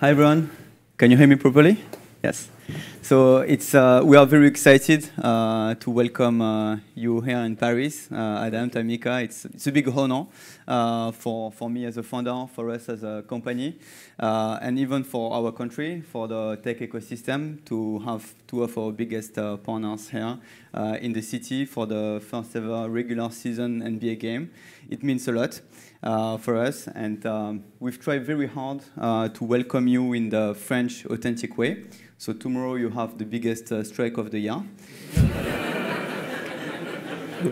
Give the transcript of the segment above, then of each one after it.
Hi, everyone. Can you hear me properly? Yes. So it's, uh, we are very excited uh, to welcome uh, you here in Paris, uh, Adam, Tamika. It's, it's a big honor uh, for, for me as a founder, for us as a company, uh, and even for our country, for the tech ecosystem, to have two of our biggest partners here in the city for the first ever regular season NBA game. It means a lot. For us, and um, we've tried very hard to welcome you in the French authentic way. So tomorrow you have the biggest uh, strike of the year.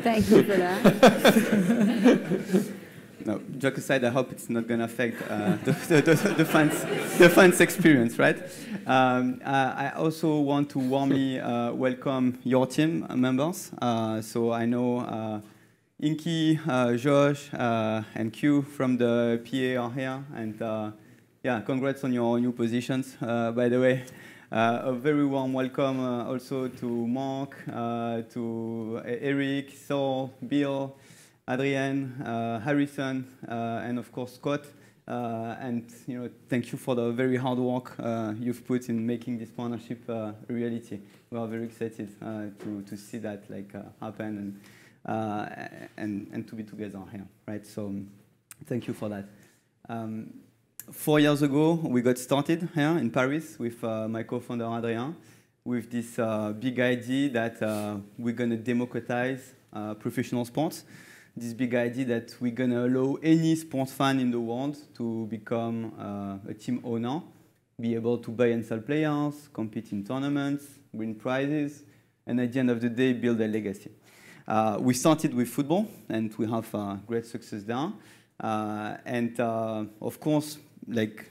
Thank you for that. no, joke aside, I hope it's not going to affect uh, the, the, the, the, fans, the fans' experience, right? Um, uh, I also want to warmly uh, welcome your team members. Uh, so I know uh, Inky, Josh, and Q from the PA are here. And yeah, congrats on your new positions, by the way. Uh, a very warm welcome uh, also to Mark, uh, to Eric, Saul, Bill, Adrienne, Harrison, and of course Scott. Uh, and you know, thank you for the very hard work uh, you've put in making this partnership uh, a reality. We are very excited to, to see that like happen and, and and to be together here, right? So, thank you for that. Um, four years ago, we got started here in Paris with uh, my co-founder Adrien, with this uh, big idea that uh, we're going to democratize uh, professional sports. This big idea that we're going to allow any sports fan in the world to become uh, a team owner, be able to buy and sell players, compete in tournaments, win prizes, and at the end of the day, build a legacy. Uh, we started with football, and we have great success there. and of course, like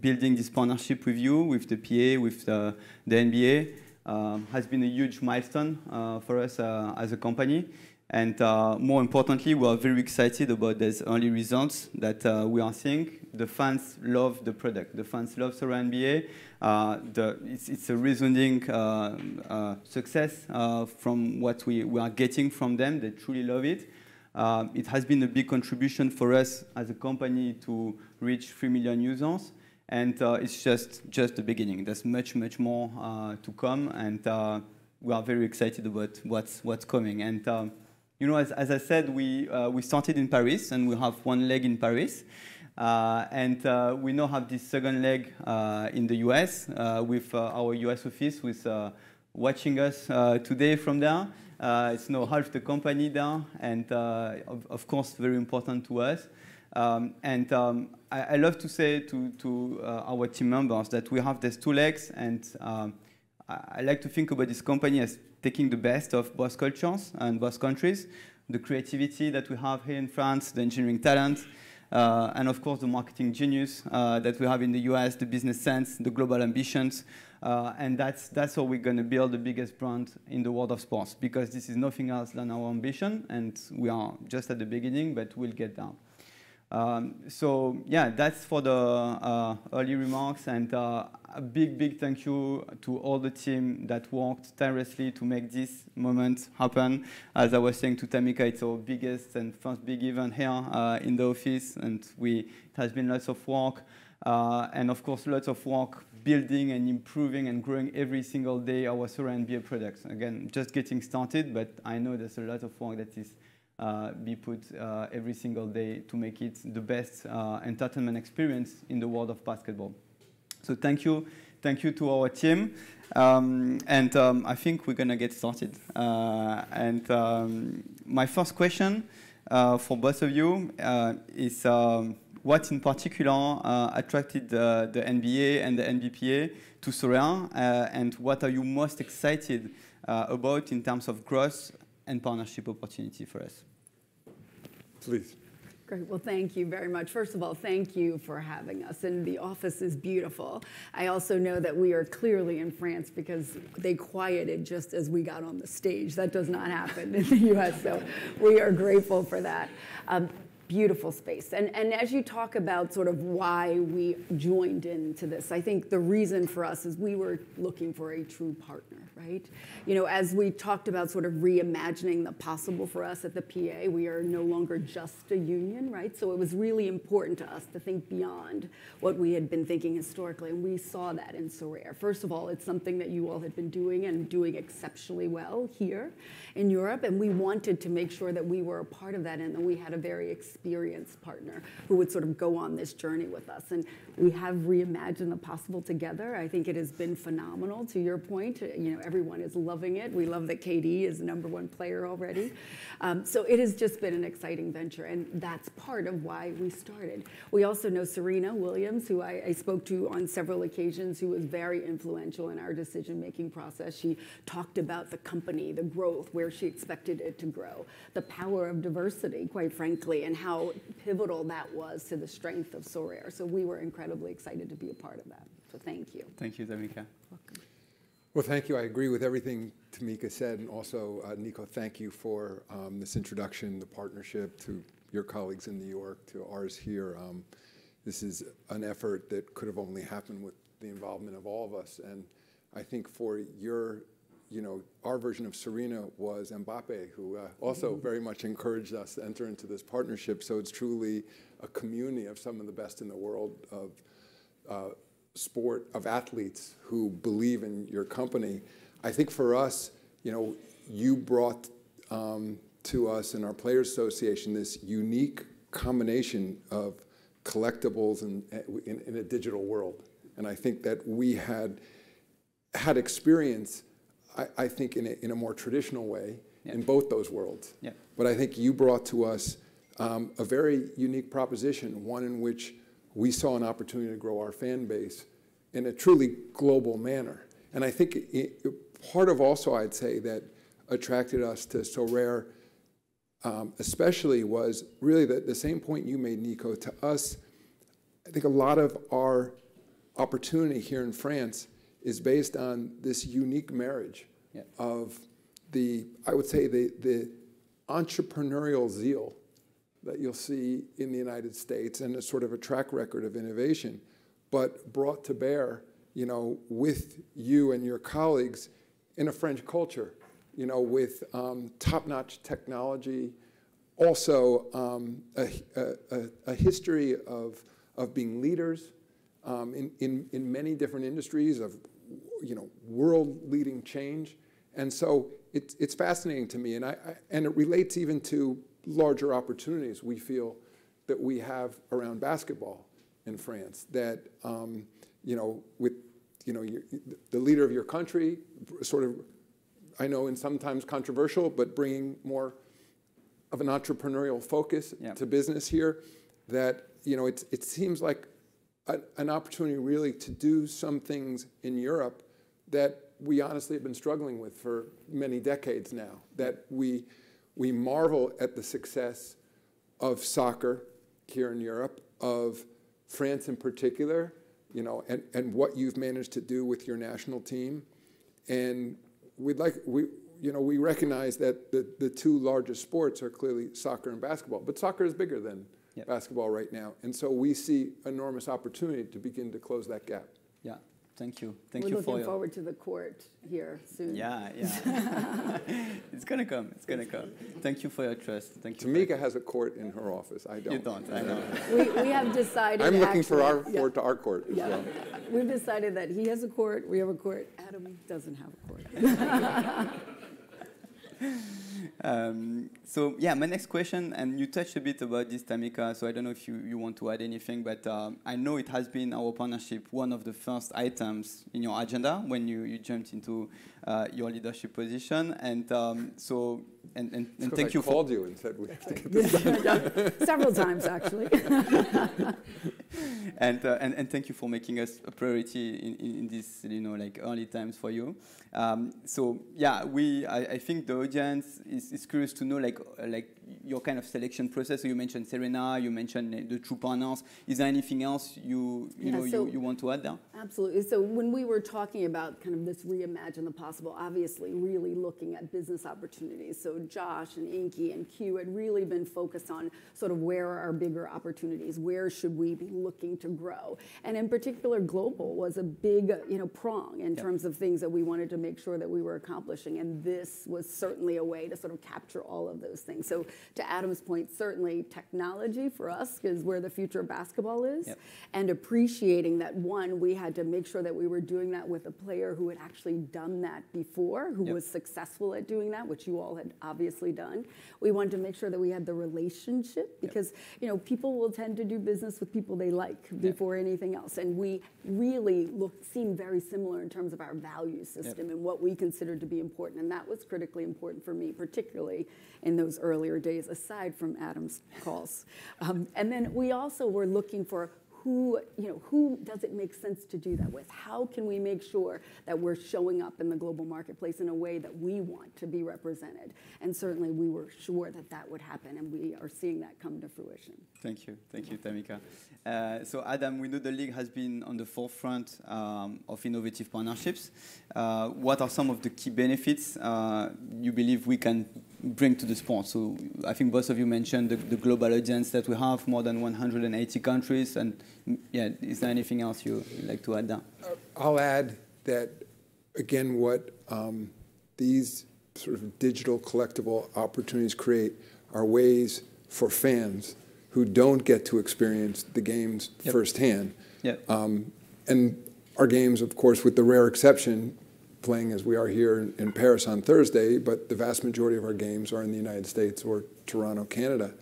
building this partnership with you, with the PA, with the, the NBA, um, has been a huge milestone uh, for us uh, as a company. And uh, more importantly, we are very excited about these early results that uh, we are seeing. The fans love the product. The fans love Sorare NBA. Uh, the, it's, it's, a resounding uh, success from what we, we are getting from them. They truly love it. It has been a big contribution for us as a company to reach 3 million users. And uh, it's just, just the beginning. There's much, much more uh, to come. And uh, we are very excited about what's, what's coming. And um, you know, as, as I said, we, uh, we started in Paris, and we have one leg in Paris. Uh, and uh, we now have this second leg in the US with our US office, with watching us today from there. Uh, it's now half the company there, and uh, of, of, course, very important to us. Um, and um, I, I, love to say to, to uh, our team members that we have these two legs, and um, I, like to think about this company as taking the best of both cultures and both countries, the creativity that we have here in France, the engineering talent, uh, and of course the marketing genius uh, that we have in the US, the business sense, the global ambitions, uh, and that's, that's how we're going to build the biggest brand in the world of sports because this is nothing else than our ambition and we are just at the beginning, but we'll get there. Um, so yeah, that's for the uh, early remarks and uh, a big, big thank you to all the team that worked tirelessly to make this moment happen. As I was saying to Tamika, it's our biggest and first big event here uh, in the office and we, it has been lots of work uh, and of course lots of work building and improving and growing every single day our Sorare NBA products. Again, just getting started, but I know there's a lot of work that is be put uh, every single day to make it the best uh, entertainment experience in the world of basketball. So thank you, thank you to our team. Um, and um, I think we're going to get started. Uh, and um, my first question uh, for both of you uh, is um, what in particular uh, attracted the, the, NBA and the NBPA to uh, and what are you most excited uh, about in terms of growth and partnership opportunity for us? Please. Great. Well, thank you very much. First of all, thank you for having us. And the office is beautiful. I also know that we are clearly in France because they quieted just as we got on the stage. That does not happen in the US. So we are grateful for that. Um, Beautiful space. And, and as you talk about sort of why we joined into this, I think the reason for us is we were looking for a true partner, right? You know, as we talked about sort of reimagining the possible for us at the PA, we are no longer just a union, right? So it was really important to us to think beyond what we had been thinking historically, and we saw that in Sorare. First of all, it's something that you all had been doing and doing exceptionally well here in Europe, and we wanted to make sure that we were a part of that and that we had a very experienced partner who would sort of go on this journey with us. And we have reimagined the possible together. I think it has been phenomenal. To your point, you know, everyone is loving it. We love that KD is the number one player already. Um, so it has just been an exciting venture, and that's part of why we started. We also know Serena Williams, who I, I spoke to on several occasions, who was very influential in our decision-making process. She talked about the company, the growth, where she expected it to grow, the power of diversity, quite frankly, and how pivotal that was to the strength of Sorare. So we were incredibly excited to be a part of that. So thank you. Thank you, Tamika. Welcome. Well, thank you. I agree with everything Tamika said. And also, uh, Nico, thank you for um, this introduction, the partnership to your colleagues in New York, to ours here. Um, this is an effort that could have only happened with the involvement of all of us. And I think for your, you know, our version of Serena was Mbappe, who uh, also mm-hmm. very much encouraged us to enter into this partnership. So it's truly a community of some of the best in the world of uh, sport, of athletes who believe in your company. I think for us, you know, you brought um, to us in our Players Association this unique combination of collectibles and in, in, a digital world. And I think that we had had experience, I, I think, in a, in a more traditional way yeah. in both those worlds. Yeah. But I think you brought to us um, a very unique proposition, one in which we saw an opportunity to grow our fan base in a truly global manner. And I think it, part of also, I'd say, that attracted us to Sorare um, especially was really the, the same point you made, Nico. To us, I think a lot of our opportunity here in France is based on this unique marriage yeah. of the, I would say, the, the entrepreneurial zeal that you'll see in the United States and a sort of a track record of innovation, but brought to bear, you know, with you and your colleagues in a French culture you know, with um, top-notch technology, also um, a, a, a, history of, of being leaders um, in, in, in many different industries of, you know, world-leading change. And so it's, it's fascinating to me, and, I, I, and it relates even to larger opportunities we feel that we have around basketball in France. That um, you know, with you know, the leader of your country, sort of I know, and sometimes controversial, but bringing more of an entrepreneurial focus to business here. That you know, it seems like a, an opportunity really to do some things in Europe that we honestly have been struggling with for many decades now. That we we marvel at the success of soccer here in Europe, of France in particular, you know, and, and what you've managed to do with your national team. And we'd like we you know we recognize that the, the two largest sports are clearly soccer and basketball, but soccer is bigger than yep. basketball right now, and so we see enormous opportunity to begin to close that gap. Yeah. Thank you. Thank We're you looking forward to the court here soon. Yeah, yeah. it's gonna come. It's gonna come. Thank you for your trust. Thank you. Tamika has a court in her office. I don't. You don't. I know. we, we have decided. I'm looking actually, for our yeah. court to our court as yeah. well. We've decided that he has a court. We have a court. Adam doesn't have a court. Um, so yeah, my next question, and you touched a bit about this, Tamika, so I don't know if you, you want to add anything, but um, I know it has been our partnership one of the first items in your agenda when you, you jumped into uh, your leadership position, and um, so, and, and, and thank I you called for... you and said we have to get this done. Several times, actually. and, uh, and and thank you for making us a priority in, in, in this you know like early times for you. Um, so yeah, we I, I, think the audience is, is curious to know like uh, like your kind of selection process. So you mentioned Serena, you mentioned the true partners. Is there anything else you you yeah, know so you, you want to add there? Absolutely. So when we were talking about kind of this reimagine the possible, obviously really looking at business opportunities. So Josh and Inky and Q had really been focused on sort of where are our bigger opportunities, where should we be looking to grow, and in particular, global was a big you know prong in terms of things that we wanted to make sure that we were accomplishing, and this was certainly a way to sort of capture all of those things. So to Adam's point, certainly technology for us is where the future of basketball is, yep. and appreciating that one, we had to make sure that we were doing that with a player who had actually done that before, who yep. was successful at doing that, which you all had obviously done. We wanted to make sure that we had the relationship because yep. you know people will tend to do business with people they like before anything else, and we really look seem very similar in terms of our value system and what we considered to be important, and that was critically important for me, particularly in those earlier days, aside from Adam's calls. Um, and then we also were looking for who, you know, who does it make sense to do that with? How can we make sure that we're showing up in the global marketplace in a way that we want to be represented? And certainly we were sure that that would happen, and we are seeing that come to fruition. Thank you. Thank you, Tamika. Uh, so, Adam, we know the league has been on the forefront um, of innovative partnerships. Uh, what are some of the key benefits uh, you believe we can bring to the sport? So, I think both of you mentioned the, the global audience that we have, more than 180 countries, and yeah, is there anything else you would like to add there? Uh, I'll add that, again, what um, these sort of digital collectible opportunities create are ways for fans who don't get to experience the games yep. firsthand. Yep. Um, and our games, of course, with the rare exception, playing as we are here in Paris on Thursday, but the vast majority of our games are in the United States or Toronto, Canada.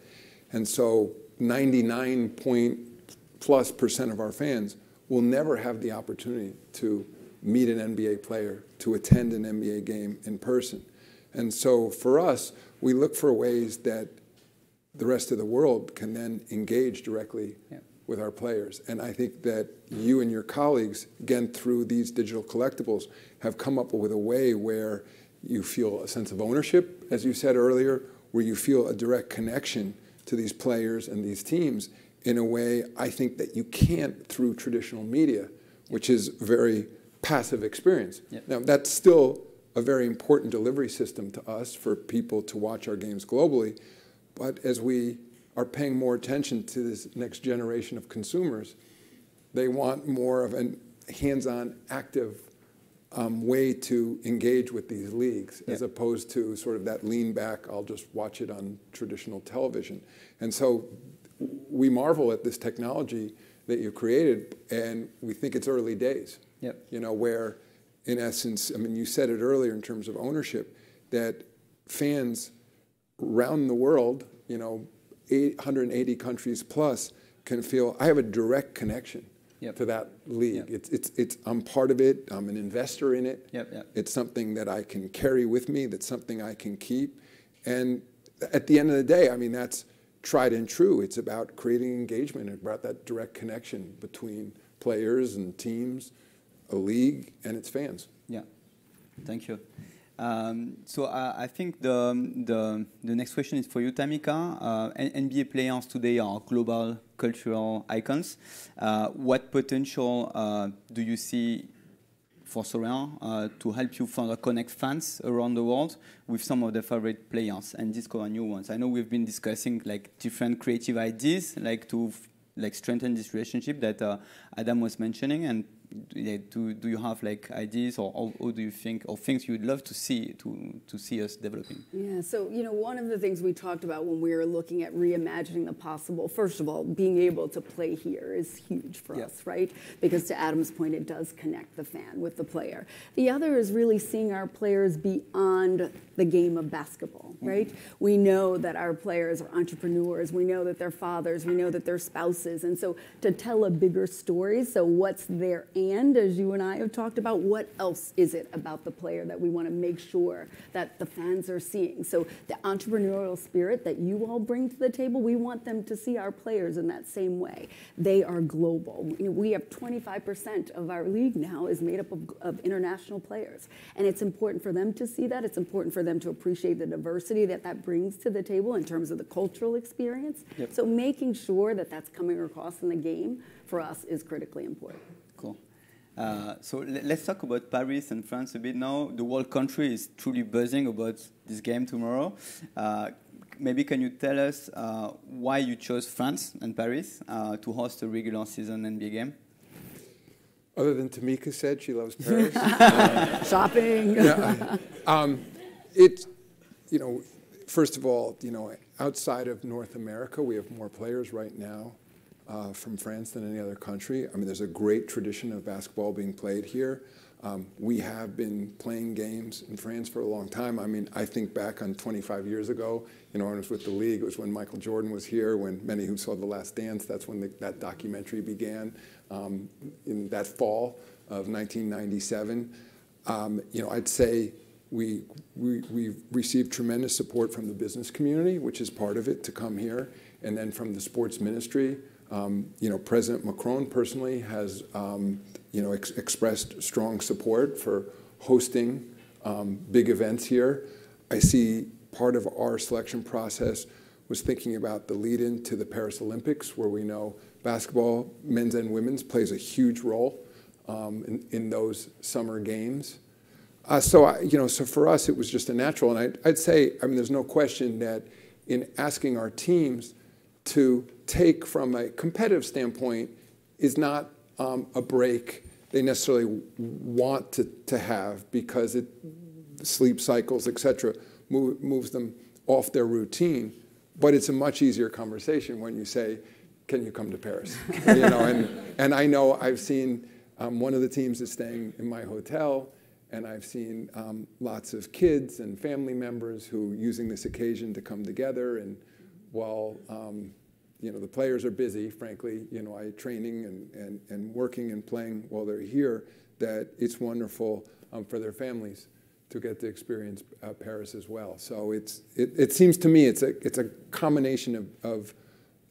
And so 99 point plus percent of our fans will never have the opportunity to meet an NBA player, to attend an NBA game in person. And so for us, we look for ways that the rest of the world can then engage directly yeah. With our players. And I think that you and your colleagues, again, through these digital collectibles, have come up with a way where you feel a sense of ownership, as you said earlier, where you feel a direct connection to these players and these teams in a way I think that you can't through traditional media, which is very passive experience. Yep. Now, that's still a very important delivery system to us for people to watch our games globally. But as we are paying more attention to this next generation of consumers, they want more of a hands-on, active um, way to engage with these leagues, as opposed to sort of that lean back, I'll just watch it on traditional television. And so we marvel at this technology that you created, and we think it's early days. Yep. You know, where, in essence, I mean, you said it earlier in terms of ownership, that fans around the world, you know, 880 countries plus, can feel I have a direct connection yep. to that league. Yep. It's, it's, it's, I'm part of it. I'm an investor in it. Yep, yep. It's something that I can carry with me. That's something I can keep. And at the end of the day, I mean, that's tried and true. It's about creating engagement, and about that direct connection between players and teams, a league, and its fans. Yeah, thank you. Um, so uh, I think the, the, the next question is for you, Tamika. Uh, NBA players today are global cultural icons. Uh, what potential uh, do you see for Sorare uh, to help you further connect fans around the world with some of their favorite players and discover new ones. I know we've been discussing like different creative ideas, like to like strengthen this relationship that uh, Adam was mentioning, and yeah, do, do you have like ideas or, or, or, do you think or things you'd love to see to, to see us developing? Yeah, so you know one of the things we talked about when we were looking at reimagining the possible, first of all, being able to play here is huge for yeah. us, right? Because to Adam's point, it does connect the fan with the player. The other is really seeing our players beyond the game of basketball, mm-hmm. right? We know that our players are entrepreneurs. We know that they're fathers. We know that they're spouses. And so to tell a bigger story, so what's their and, as you and I have talked about, what else is it about the player that we want to make sure that the fans are seeing? So the entrepreneurial spirit that you all bring to the table, we want them to see our players in that same way. They are global. We have 25% of our league now is made up of, of international players. And it's important for them to see that. It's important for them to appreciate the diversity that that brings to the table in terms of the cultural experience. Yep. So making sure that that's coming across in the game for us is critically important. Cool. Uh, so let's talk about Paris and France a bit now. The whole country is truly buzzing about this game tomorrow. Uh, maybe can you tell us uh, why you chose France and Paris uh, to host a regular season NBA game? Other than Tamika said she loves Paris. Shopping. yeah, um, it, you know, first of all, you know, outside of North America, we have more players right now uh, from France than any other country. I mean, there's a great tradition of basketball being played here. Um, we have been playing games in France for a long time. I mean, I think back on 25 years ago, you know, I was with the league, it was when Michael Jordan was here, when many who saw The Last Dance, that's when the, that documentary began um, in that fall of 1997. Um, you know, I'd say we, we, we've received tremendous support from the business community, which is part of it, to come here, and then from the sports ministry. Um, you know, President Macron personally has, um, you know, ex expressed strong support for hosting um, big events here. I see part of our selection process was thinking about the lead-in to the Paris Olympics, where we know basketball, men's and women's, plays a huge role um, in, in, those summer games. Uh, so, I, you know, so for us, it was just a natural. And I'd, I'd say, I mean, there's no question that in asking our teams to take from a competitive standpoint is not um, a break they necessarily want to, to have because it sleep cycles, et cetera, move, moves them off their routine. But it's a much easier conversation when you say, can you come to Paris? you know, and, and I know I've seen um, one of the teams is staying in my hotel, and I've seen um, lots of kids and family members who using this occasion to come together. And while um, you know the players are busy, frankly, you know, I training and, and, and working and playing while they're here, that it's wonderful um, for their families to get to experience uh, Paris as well. So it's, it, it seems to me it's a, it's a combination of, of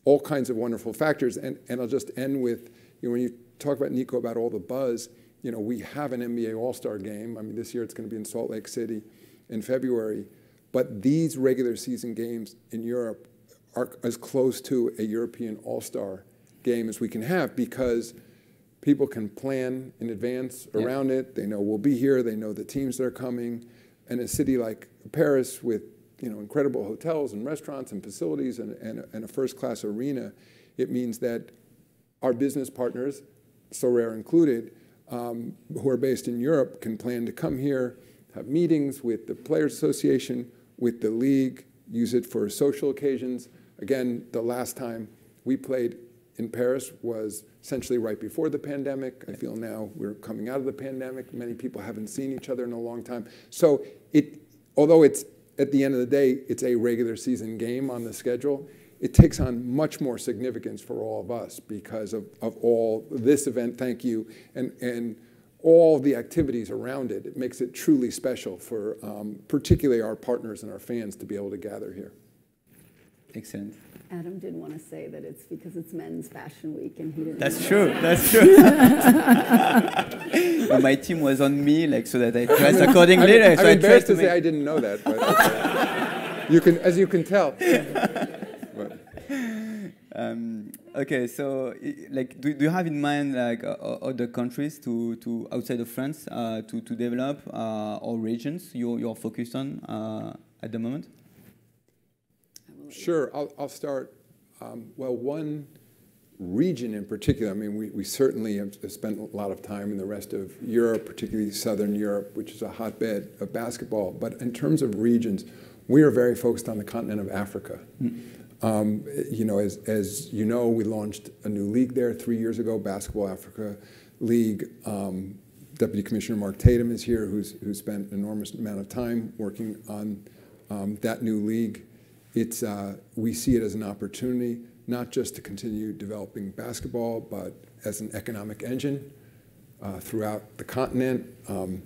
all kinds of wonderful factors. And, and I'll just end with, you know, when you talk about Nico about all the buzz, you know, we have an NBA All-Star game. I mean, this year it's going to be in Salt Lake City in February. But these regular season games in Europe are as close to a European All-Star game as we can have because people can plan in advance yeah. around it. They know we'll be here. They know the teams that are coming. And a city like Paris with you know, incredible hotels and restaurants and facilities and, and, and a first-class arena, it means that our business partners, Sorare included, um, who are based in Europe, can plan to come here, have meetings with the Players Association, with the league, use it for social occasions. Again, the last time we played in Paris was essentially right before the pandemic. I feel now we're coming out of the pandemic. Many people haven't seen each other in a long time. So it, although it's at the end of the day, it's a regular season game on the schedule. It takes on much more significance for all of us because of, of all this event, thank you, and, and all the activities around it. It makes it truly special for um, particularly our partners and our fans to be able to gather here. Excellent. Adam didn't want to say that it's because it's Men's Fashion Week, and he didn't. That's true. That's true. my team was on me, like so that I dressed accordingly. I'm, so I'm embarrassed to, to say I didn't know that, but okay. you can, as you can tell. Um, okay, so like, do, do you have in mind like uh, other countries to, to outside of France uh, to to develop uh, or regions you you're focused on uh, at the moment? Sure, I'll, I'll start. Um, well, one region in particular, I mean, we, we certainly have spent a lot of time in the rest of Europe, particularly Southern Europe, which is a hotbed of basketball. But in terms of regions, we are very focused on the continent of Africa. Mm. Um, you know, as, as you know, we launched a new league there three years ago, Basketball Africa League. Um, Deputy Commissioner Mark Tatum is here, who's, who's spent an enormous amount of time working on um, that new league, it's, uh, we see it as an opportunity not just to continue developing basketball, but as an economic engine uh, throughout the continent. Um,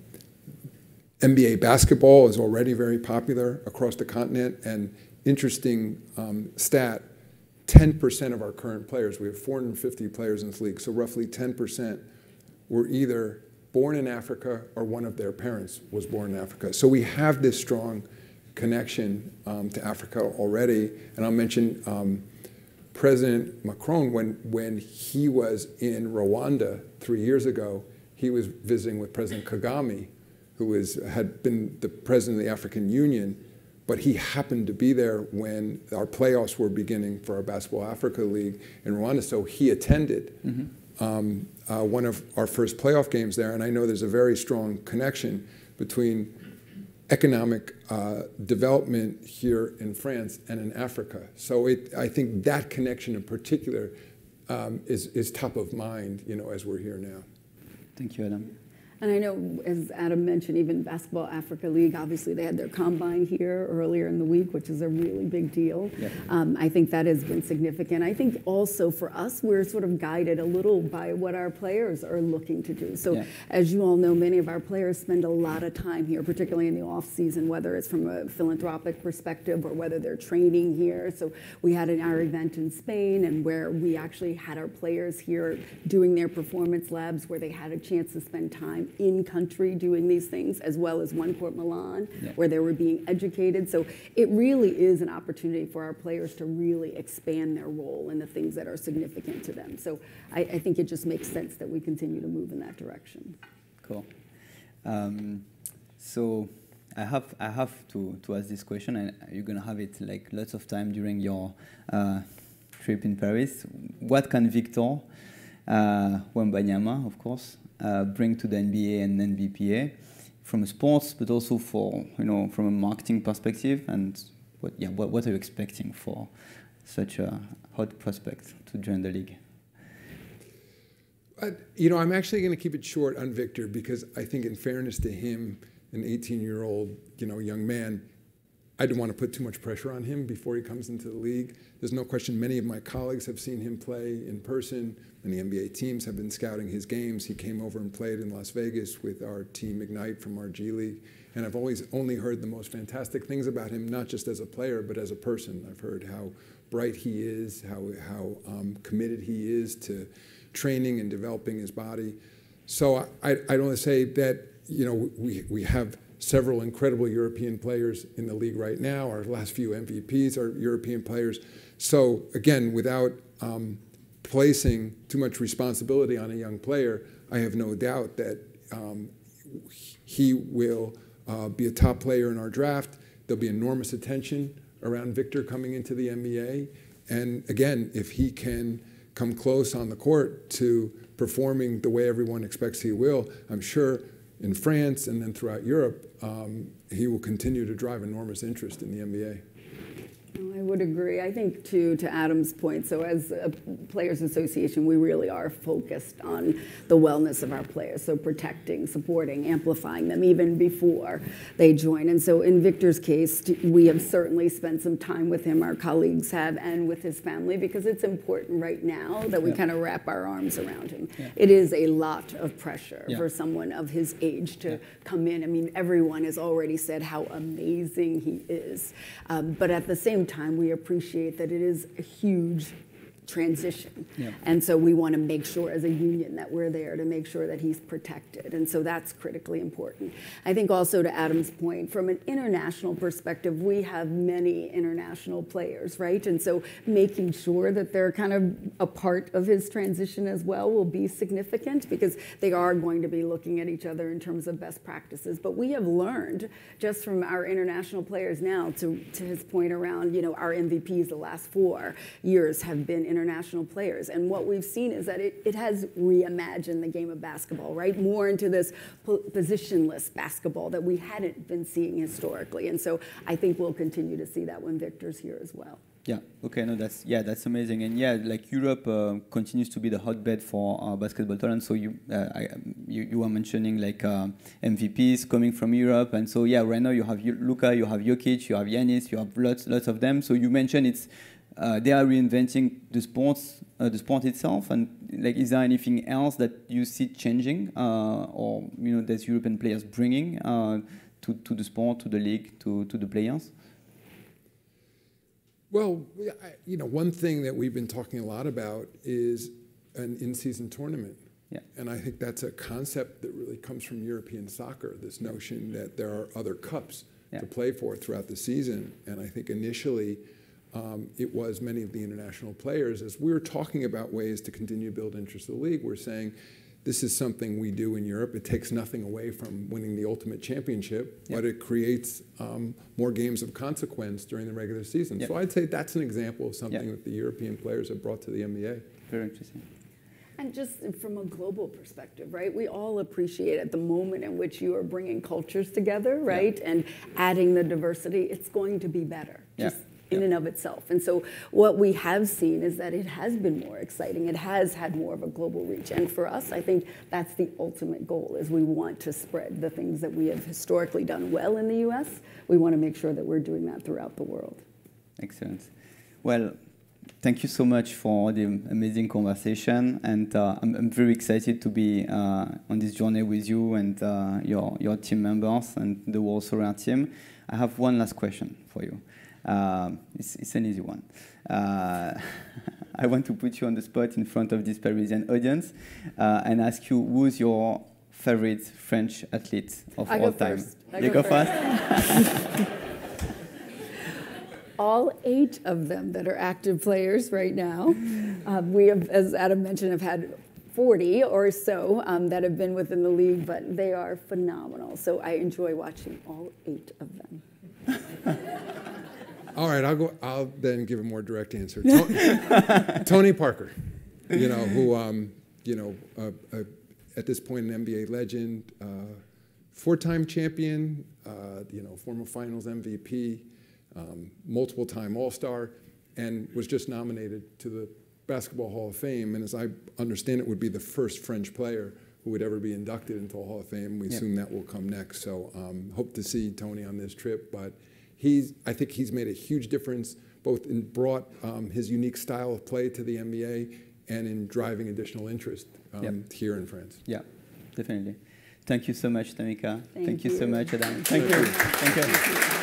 NBA basketball is already very popular across the continent, and interesting um, stat 10% of our current players, we have 450 players in this league, so roughly 10% were either born in Africa or one of their parents was born in Africa. So we have this strong connection um, to Africa already. And I'll mention um, President Macron, when, when he was in Rwanda three years ago, he was visiting with President Kagame, who was, had been the president of the African Union, but he happened to be there when our playoffs were beginning for our Basketball Africa League in Rwanda, so he attended mm-hmm. um, uh, one of our first playoff games there, and I know there's a very strong connection between economic uh, development here in France and in Africa. So it, I think that connection in particular um, is, is top of mind, you know, as we're here now. Thank you, Adam. And I know, as Adam mentioned, even Basketball Africa League, obviously they had their combine here earlier in the week, which is a really big deal. Yep. Um, I think that has been significant. I think also for us, we're sort of guided a little by what our players are looking to do. So, yeah. as you all know, many of our players spend a lot of time here, particularly in the off season, whether it's from a philanthropic perspective or whether they're training here. So, we had an, our event in Spain, and where we actually had our players here doing their performance labs, where they had a chance to spend time in country doing these things, as well as One Court Milan, yeah. where they were being educated. So it really is an opportunity for our players to really expand their role in the things that are significant to them. So I, I think it just makes sense that we continue to move in that direction. Cool. Um, so I have I have to, to ask this question, and you're gonna have it like lots of time during your uh, trip in Paris. What can Victor uh, Wembanyama, of course, uh, bring to the NBA and NBPA from a sports, but also for you know from a marketing perspective and what yeah what, what are you expecting for such a hot prospect to join the league? Uh, you know, I'm actually going to keep it short on Victor because I think, in fairness to him, an 18-year-old, you know, young man, I don't want to put too much pressure on him before he comes into the league. There's no question many of my colleagues have seen him play in person the NBA teams have been scouting his games. He came over and played in Las Vegas with our team Ignite from our G League. And I've always only heard the most fantastic things about him, not just as a player, but as a person. I've heard how bright he is, how, how um, committed he is to training and developing his body. So I, I don't want to say that, you know, we, we have several incredible European players in the league right now. Our last few MVPs are European players. So again, without um, placing too much responsibility on a young player, I have no doubt that um, he will uh, be a top player in our draft. There'll be enormous attention around Victor coming into the NBA. And again, if he can come close on the court to performing the way everyone expects he will, I'm sure in France and then throughout Europe, um, he will continue to drive enormous interest in the NBA. I would agree. I think, too, to Adam's point, so as a Players Association, we really are focused on the wellness of our players, so protecting, supporting, amplifying them even before they join. And so in Victor's case, we have certainly spent some time with him, our colleagues have, and with his family, because it's important right now that we kind of wrap our arms around him. Yeah. It is a lot of pressure yeah. for someone of his age to come in. I mean, everyone has already said how amazing he is. Um, but at the same time, we appreciate that it is a huge transition. Yeah. And so we want to make sure as a union that we're there to make sure that he's protected. And so that's critically important. I think also to Adam's point, from an international perspective, we have many international players, right? And so making sure that they're kind of a part of his transition as well will be significant because they are going to be looking at each other in terms of best practices. But we have learned just from our international players now to, to his point around, you know, our MVPs the last four years have been international players. And what we've seen is that it, it has reimagined the game of basketball, right? More into this positionless basketball that we hadn't been seeing historically. And so I think we'll continue to see that when Victor's here as well. Yeah. Okay. No, that's yeah, that's amazing. And yeah, like Europe uh, continues to be the hotbed for uh, basketball talent. So you, uh, I, you, you were mentioning like uh, MVPs coming from Europe, and so yeah, right now you have Luka, you have Jokic, you have Giannis, you have lots, lots of them. So you mentioned it's uh, they are reinventing the sports, uh, the sport itself, and like, is there anything else that you see changing, or you know, that European players bringing to to the sport, to the league, to to the players? Well, you know, one thing that we've been talking a lot about is an in-season tournament. Yeah. And I think that's a concept that really comes from European soccer, this notion that there are other cups yeah. to play for throughout the season. And I think initially um, it was many of the international players, as we were talking about ways to continue to build interest in the league, we're saying, this is something we do in Europe. It takes nothing away from winning the ultimate championship, yep. but it creates um, more games of consequence during the regular season. Yep. So I'd say that's an example of something yep. that the European players have brought to the NBA. Very interesting. And just from a global perspective, right? We all appreciate at the moment in which you are bringing cultures together, right? And adding the diversity, it's going to be better. Just in and of itself. And so what we have seen is that it has been more exciting. It has had more of a global reach. And for us, I think that's the ultimate goal is we want to spread the things that we have historically done well in the US. We want to make sure that we're doing that throughout the world. Excellent. Well, thank you so much for the amazing conversation. And uh, I'm, I'm, very excited to be uh, on this journey with you and uh, your, your team members and the World Sorare team. I have one last question for you. Um, it's, it's, an easy one. Uh, I want to put you on the spot in front of this Parisian audience uh, and ask you who's your favorite French athlete of I all time? I you go, go first. all eight of them that are active players right now. Um, we have, as Adam mentioned, have had 40 or so um, that have been within the league, but they are phenomenal. So I enjoy watching all eight of them. All right, I'll go. I'll then give a more direct answer. Tony, Tony Parker, you know, who, um, you know, uh, uh, at this point an NBA legend, uh, four-time champion, uh, you know, former Finals MVP, um, multiple-time All-Star, and was just nominated to the Basketball Hall of Fame. And as I understand it, would be the first French player who would ever be inducted into the Hall of Fame. We yep. assume that will come next. So um, hope to see Tony on this trip, but he's, I think he's made a huge difference, both in brought um, his unique style of play to the NBA and in driving additional interest um, yep. here in France. Yeah, definitely. Thank you so much, Tamika. Thank, Thank you. you. so much, Adam. Thank, Thank you. you. Thank you.